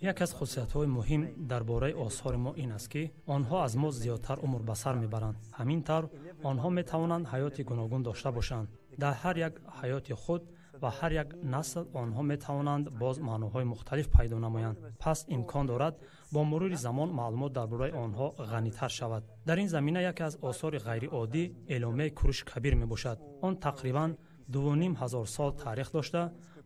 яке аз хусусиятҳои муҳим дар бораи осори мо ин аст ки онҳо аз мо зиёдтар умр ба сар мебаранд ҳамин тавр онҳо метавонанд ҳаёти гуногун дошта бошанд дар ҳар як ҳаёти худ ва ҳар як насл онҳо метавонанд боз маъноҳои мухталиф пайдо намоянд пас имкон дорад бо мурури замон маълумот дар бораи онҳо ғанитар шавад дар ин замина яке аз осори ғайриоддӣ эъломияи куруши кабир мебошад он тақрибан дувним ҳазор сол таърих дошта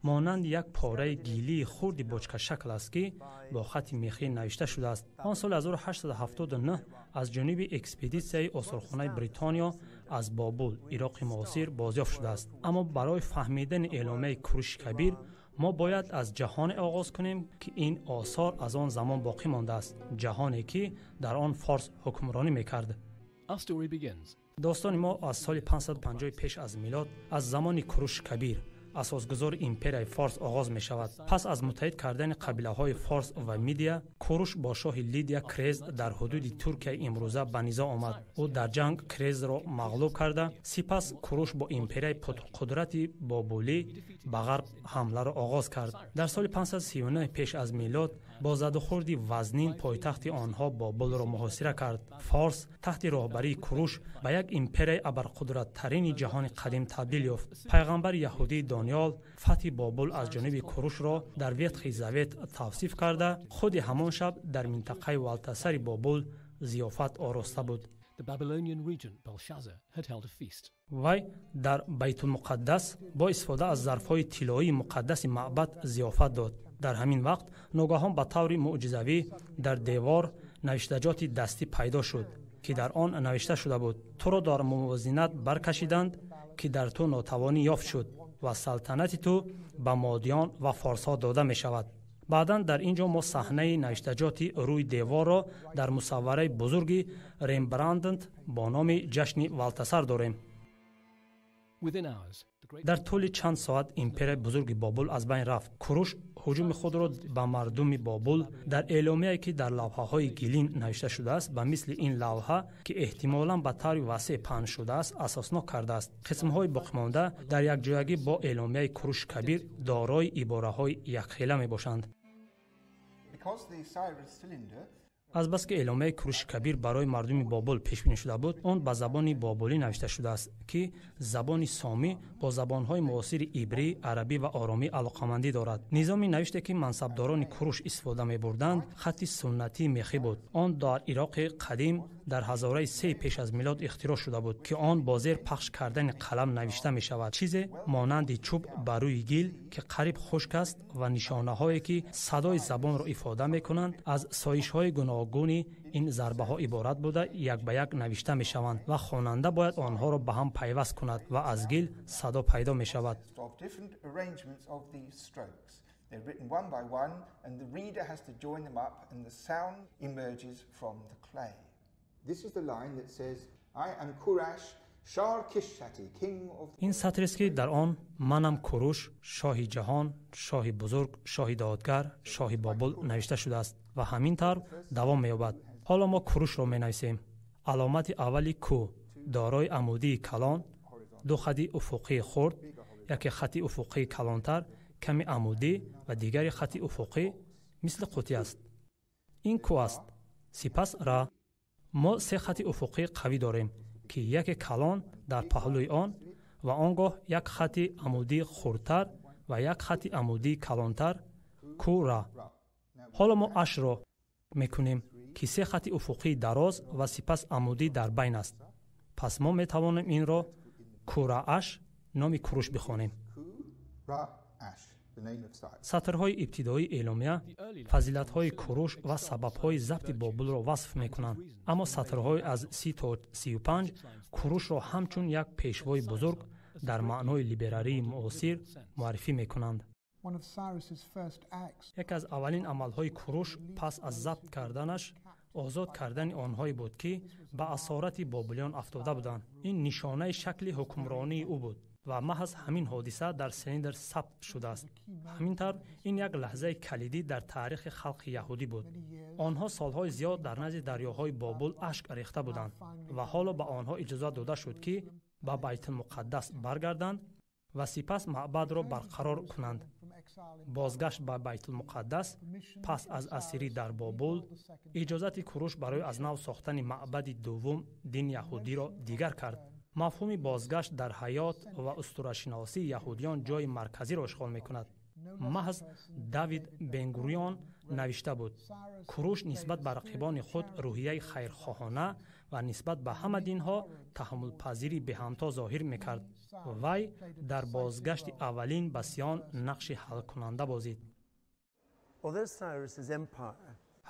монанди як пораи гилии хурди бочкашакл аст ки бо хати мехӣ навишта шудааст. Он соли 1879 аз ҷониби экспедитсияи осорхонаи бритониё аз бобул ироқи муосир бозёфт шудааст. Аммо барои фаҳмидани эъломияи куруши кабир мо бояд аз ҷаҳоне оғоз кунем ки ин осор аз он замон боқӣ мондааст ҷаҳоне ки дар он форс ҳукмронӣ мекард. Достони мо аз соли 550 пеш аз милод аз замони куруши кабир асосгузори империяи форс оғоз мешавад. Пас аз муттаҳид кардани қабилаҳои форс ва мидия куруш бо шоҳи лидия крест дар ҳудуди туркияи имрӯза ба низо омад. Ӯ дар ҷанг крезро мағлуб карда сипас куруш бо империяи пурқудрати бобулӣ ба ғарб ҳамларо оғоз кард. Дар соли 539 пеш аз милод бо задухурди вазнин пойтахти онҳо бобулро муҳосира кард. Форс таҳти роҳбарии куруш ба як империяи абарқудраттарини ҷаҳони қадим табдил ёфт. Пайғамбари яҳудии дониёл фатҳи бобул аз ҷониби курушро дар ветхи завет тавсиф карда. Худи ҳамон шаб дар минтақаи валтасари бобул зиёфат ороста буд. Вай дар байтулмуқаддас бо истифода аз зарфҳои тиллоии муқаддаси маъбад зиёфат дод дар ҳамин вақт ногаҳон ба таври мӯъҷизавӣ дар девор навиштаҷоти дастӣ пайдо шуд ки дар он навишта шуда буд. Туро дар мувозинат баркашиданд ки дар ту нотавонӣ ёфт шуд ва салтанати ту ба модиён ва форсҳо дода мешавад. Баъдан дар ин ҷо мо саҳнаи навиштаҷоти рӯи деворро дар мусаввараи бузурги рембрандт бо номи ҷашни валтасар дорем дар тӯли чанд соат империяи бузурги бобул аз байн рафт. Куруш ҳуҷуми худро ба мардуми бобул дар эъломияе ки дар лавҳаҳои гилин навишта шудааст ба мисли ин лавҳа ки эҳтимолан ба таври васеъ паҳн шудааст асоснок кардааст. Қисмҳои боқимонда дар якҷоягӣ бо эъломияи куруши кабир дорои ибораҳои якхела мебошанд азбаски эъломияи куруши кабир барои мардуми бобул пешбинӣ шуда буд он ба забони бобулӣ навишта шудааст ки забони сомӣ бо забонҳои муосири ибрӣ арабӣ ва оромӣ алоқамандӣ дорад. Низоми навиште ки мансабдорони куруш истифода мебурданд хатти суннатии мехӣ буд. Он дар ироқи қадим дар ҳазораи се пеш аз милод ихтироъ шуда буд ки он бо зер пахш кардани қалам навишта мешавад чизе монанди чӯб ба рӯи гил ки қариб хушк аст ва нишонаҳое ки садои забонро ифода мекунанд аз соишҳои гуногуни ин зарбаҳо иборат буда як ба як навишта мешаванд ва хонанда бояд онҳоро ба ҳам пайваст кунад ва аз гил садо пайдо мешавад They're written one by one, and the reader has to join them up, and the sound emerges from the clay. این سطر است که در آن منم کوروش شاهی جهان شاهی بزرگ شاهی دادگر شاهی بابل نوشته شده است و همین طور دوام مییابد. حالا ما کوروش را می نویسیم علامت اولی کو دارای عمودی کلان دو خطی افقی خرد یکی خطی افقی کلانتر کمی عمودی و دیگری خطی افقی مثل قوطی است. این کو است. سپس را мо се хати уфуқӣ қавӣ дорем ки яке калон дар паҳлӯи он ва он гоҳ як хати амудии хурдтар ва як хати амудии калонтар ку ра ҳоло мо ашро мекунем ки се хати уфуқии дароз ва сипас амудӣ дар байн аст. Пас мо метавонем инро курааш номи куруш бихонем сатрҳои ибтидоии эъломия фазилатҳои куруш ва сабабҳои забти бобулро васф мекунанд. Аммо сатрҳои аз си то сию панҷ курушро ҳамчун як пешвои бузург дар маънои либерарии муосир муаррифӣ мекунанд. Яке аз аввалин амалҳои куруш пас аз забт карданаш озод кардани онҳое буд ки ба асорати бобулиён афтода буданд. Ин нишонаи шакли ҳукмронии ӯ буд ва маҳз ҳамин ҳодиса дар сенидр сабт шудааст. ҳамин тавр ин як лаҳзаи калидӣ дар таърихи халқи яҳудӣ буд. онҳо солҳои зиёд дар назди дарёҳои бобул ашк рехта буданд ва ҳоло ба онҳо иҷозат дода шуд ки ба байтулмуқаддас баргарданд ва сипас маъбадро барқарор кунанд. бозгашт ба байтулмуқаддас пас аз асирӣ дар бобул иҷозати куруш барои аз нав сохтани маъбади дуввум дини яҳудиро дигар кард мафҳуми бозгашт дар ҳаёт ва устурашиносии яҳудиён ҷойи марказиро ишғол мекунад. Маҳз давид бенгуриён навишта буд? Куруш нисбат ба рақибони худ рӯҳияи хайрхоҳона ва нисбат ба ҳама динҳо таҳаммулпазирӣ беҳамто зоҳир мекард. Вай дар бозгашти аввалин ба сиён нақши ҳалкунанда бозид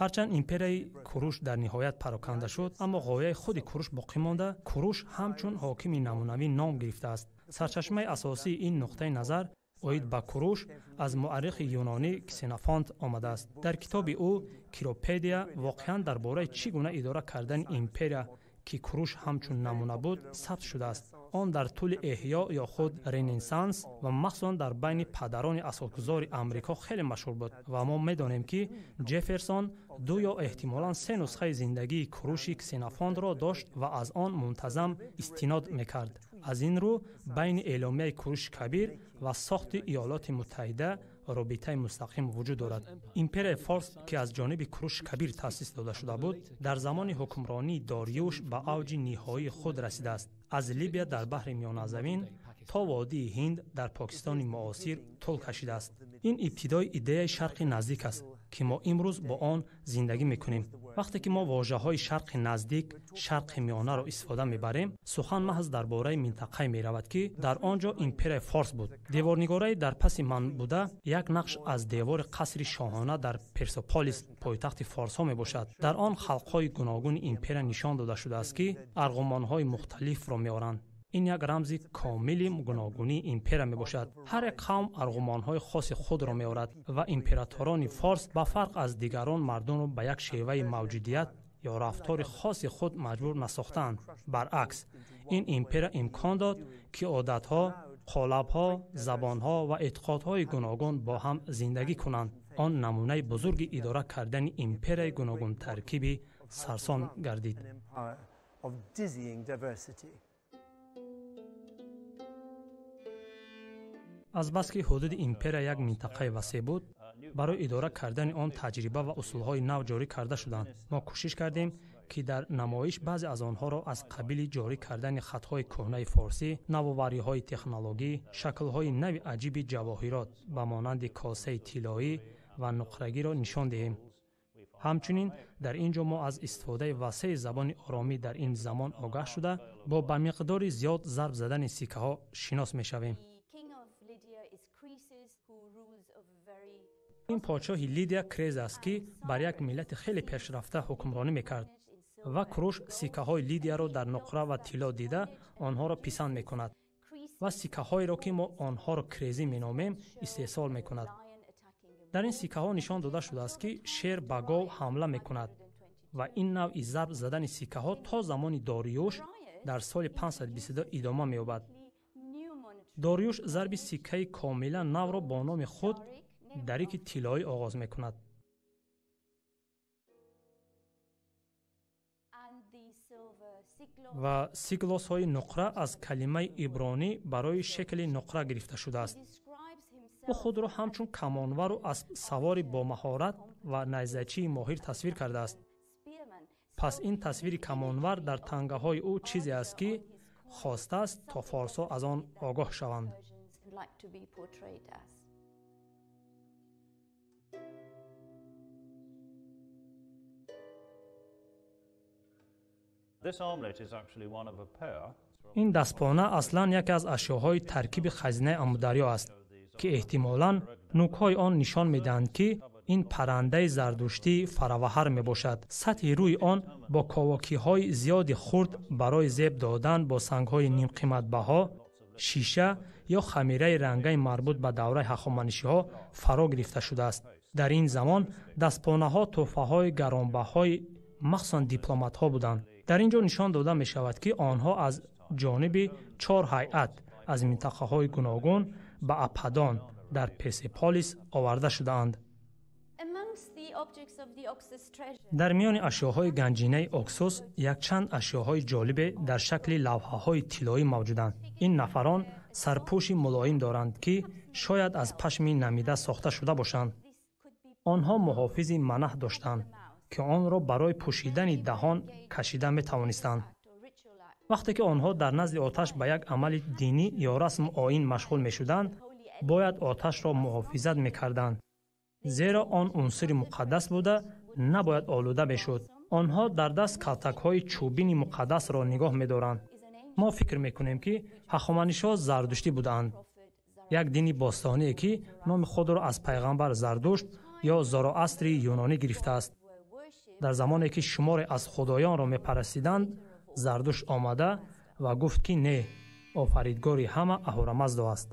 ҳарчанд империяи куруш дар ниҳоят пароканда шуд аммо ғояи худи куруш боқӣ монда куруш ҳамчун ҳокими намунавӣ ном гирифтааст. Сарчашмаи асосии ин нуқтаи назар оид ба куруш аз муаррихи юнонӣ ксенофонт омадааст. Дар китоби ӯ киропедия воқеан дар бораи чӣ гуна идора кардани империя ки куруш ҳамчун намуна буд сабт шудааст он дар тӯли эҳё ё худ ренессанс ва махсусан дар байни падарони асосгузори амрико хеле машҳур буд ва мо медонем ки ҷефферсон ду ё эҳтимолан се нусхаи зиндагии куруши ксенофонтро дошт ва аз он мунтазам истинод мекард аз ин рӯ байни эъломияи куруши кабир ва сохти иёлоти муттаҳида رابطه مستقیم وجود دارد امپرای فارس که از جانب کروش کبیر تاسیس داده شده بود در زمان حکمرانی داریوش به اوج نهایی خود رسیده است از لیبیا در بحر میانه زمین تا وادی هند در پاکستان معاصر طول کشیده است این ابتدای ایده شرق نزدیک است که ما امروز با آن زندگی می‌کنیم. وقتی که ما واژه های شرق نزدیک شرق میانه را استفاده می‌بریم سخن محض درباره منطقه می‌رود که در آنجا امپیر فارس بود. دیوارنگاری در پس من بوده یک نقش از دیوار قصر شاهانه در پرسپولیس پایتخت فارس ها می‌باشد. در آن خلق های گوناگون امپیر نشان داده شده است که ارغمان های مختلف را میارند ин як рамзи комили гуногунии империя мебошад ҳар як қавм арғумонҳои хоси худро меорад ва императорони форс ба фарқ аз дигарон мардумро ба як шеваи мавҷудият ё рафтори хоси худ маҷбур насохтаанд баръакс ин империя имкон дод ки одатҳо қолабҳо забонҳо ва эътиқодҳои гуногун бо ҳам зиндагӣ кунанд он намунаи бузурги идора кардани империяи гуногунтаркиби сарсон гардид Азбаски ҳудуди империя як минтақаи васеъ буд барои идора кардани он таҷриба ва усулҳои нав ҷорӣ карда шуданд. Мо кӯшиш кардем ки дар намоиш баъзе аз онҳоро аз қабили ҷорӣ кардани хатҳои кӯҳнаи форсӣ навовариҳои технологӣ шаклҳои нави аҷиби ҷавоҳирот ба монанди косаи тиллоӣ ва нуқрагиро нишон диҳем. Ҳамчунин дар ин ҷо мо аз истифодаи васеъи забони оромӣ дар ин замон огаҳ шуда бо ба миқдори зиёд зарб задани сикаҳо шинос мешавем ин подшоҳи лидия крез аст ки бар як миллати хеле пешрафта ҳукмронӣ мекард ва куруш сикаҳои лидияро дар нуқра ва тилло дида онҳоро писанд мекунад ва сикаҳоеро ки мо онҳоро крезӣ меномем истеҳсол мекунад. Дар ин сикаҳо нишон дода шудааст ки шер ба гов ҳамла мекунад ва ин навъи зарб задани сикаҳо то замони дориюш дар соли 522 идома меёбад дориюш зарби сикаи комилан навро бо номи худ дарики тиллоӣ оғоз мекунад. Ва сиклосҳои нуқра аз калимаи ибронӣ барои шакли нуқра гирифта шудааст. Ӯ худро ҳамчун камонвару аспсавори бомаҳорат ва найзачии моҳир тасвир кардааст. Пас ин тасвири камонвар дар тангаҳои ӯ чизе аст ки خواسته است تا فارسا از آن آگاه شوند. این دستپانه اصلا یکی از اشیاهای ترکیب خزینه امودریا است که احتمالا نوک های آن نشان می‌دهند که ин паррандаи зардуштӣ фараваҳар мебошад сатҳи рӯи он бо ковокиҳои зиёди хурд барои зеб додан бо сангҳои нимқиматбаҳо шиша ё хамираи рангаи марбут ба давраи ҳахоманишиҳо фаро гирифта шудааст дар ин замон дастпонаҳо тӯҳфаҳои гаронбаҳои махсусан дипломатҳо буданд дар ин ҷо нишон дода мешавад ки онҳо аз ҷониби чор ҳайат аз минтақаҳои гуногун ба ападон дар песеполис оварда шудаанд در میان اشیاهای گنجینه اکسوس یک چند اشیاهای جالب در شکل لوحه‌های طلایی موجودند. این نفران سرپوش ملایم دارند که شاید از پشم نمیده ساخته شده باشند. آنها محافظ منح داشتند که آن را برای پوشیدن دهان کشیده می توانستند وقتی که آنها در نزد آتش به یک عمل دینی یا رسم آین مشغول می شدند باید آتش را محافظت می کردند зеро он унсури муқаддас буда набояд олуда мешуд. Онҳо дар даст калтакҳои чӯбини муқаддасро нигоҳ медоранд. Мо фикр мекунем ки ҳахоманишҳо зардуштӣ будаанд. Як дини бостоние ки номи худро аз пайғамбар зардушт ё зороастри юнонӣ гирифтааст. Дар замоне ки шуморе аз худоёнро мепарастиданд зардуш омада ва гуфт ки не офаридгори ҳама аҳурамаздо аст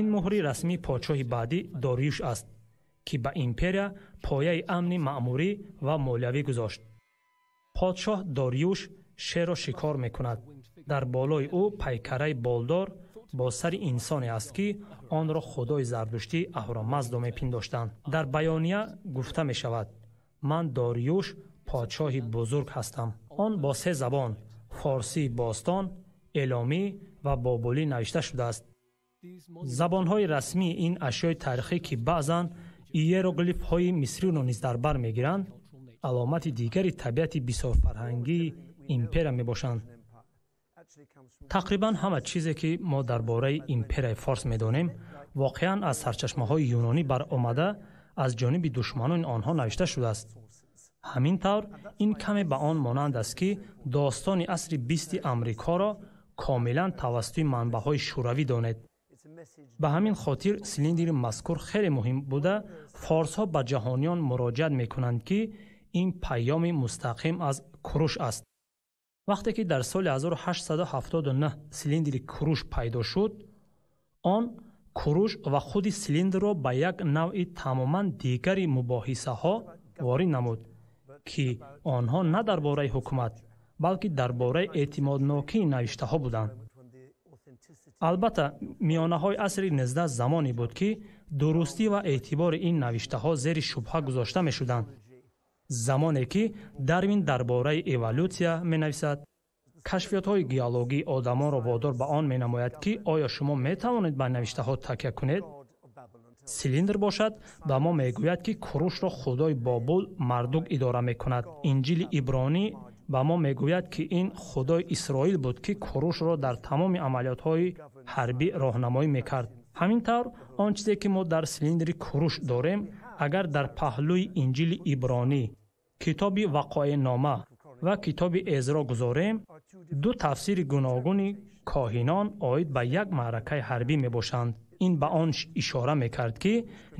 ин муҳри расмии подшоҳи баъдӣ дориюш аст ки ба империя пояи амни маъмурӣ ва молиявӣ гузошт подшоҳ дориюш шеро шикор мекунад дар болои ӯ пайкараи болдор бо сари инсоне аст ки онро худои зардуштӣ аҳурамаздо мепиндоштанд дар баёния гуфта мешавад ман дориюш подшоҳи бузург ҳастам он бо се забон форсии бостон эломӣ ва бобулӣ навишта шудааст Забонҳои расмии ин ашёи таърихӣ ки баъзан иероглифҳои мисриро низ дар бар мегиранд аломати дигари табиати бисёрфарҳангии империя мебошанд. Тақрибан ҳама чизе ки мо дар бораи империяи форс медонем воқеан аз сарчашмаҳои юнонӣ баромада аз ҷониби душманони онҳо навишта шудааст. Ҳамин тавр ин каме ба он монанд аст ки достони асри бисти амрикоро комилан тавассути манбаъҳои шӯравӣ донед ба ҳамин хотир силиндри мазкур хеле муҳим буда. Форсҳо ба ҷаҳониён муроҷиат мекунанд ки ин паёми мустақим аз куруш аст. Вақте ки дар соли 1879 силиндри куруш пайдо шуд он куруш ва худи силиндрро ба як навъи тамоман дигари мубоҳисаҳо ворид намуд ки онҳо на дар бораи ҳукумат балки дар бораи эътимоднокии навиштаҳо буданд албатта миёнаҳои асри низда замоне буд ки дурустӣ ва эътибори ин навиштаҳо зери шубҳа гузошта мешуданд. Замоне ки дарвин дар бораи эволюсия менависад кашфиётҳои геологии одамонро водор ба он менамояд ки оё шумо метавонед ба навиштаҳо такя кунед? Силиндр бошад ба мо мегӯяд ки курушро худои бобул мардук идора мекунад. Инҷили ибронӣ ба мо мегӯяд ки ин худои исроил буд ки курушро дар тамоми амалиётҳои ҳарбӣ роҳнамоӣ мекард ҳамин тавр он чизе ки мо дар силиндри куруш дорем агар дар паҳлӯи инҷили ибронӣ китоби вақоенома ва китоби эзро гузорем ду тафсири гуногуни коҳинон оид ба як маъракаи ҳарбӣ мебошанд ин ба он ишора мекард ки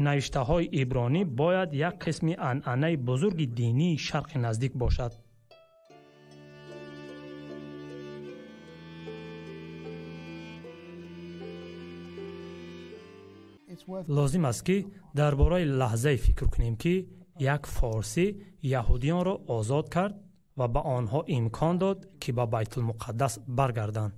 навиштаҳои ибронӣ бояд як қисми анъанаи бузурги динии шарқи наздик бошад Лозим аст ки дар бораи лаҳзае фикр кунем ки як форсӣ яҳудиёнро озод кард ва ба онҳо имкон дод ки ба байтулмуқаддас баргарданд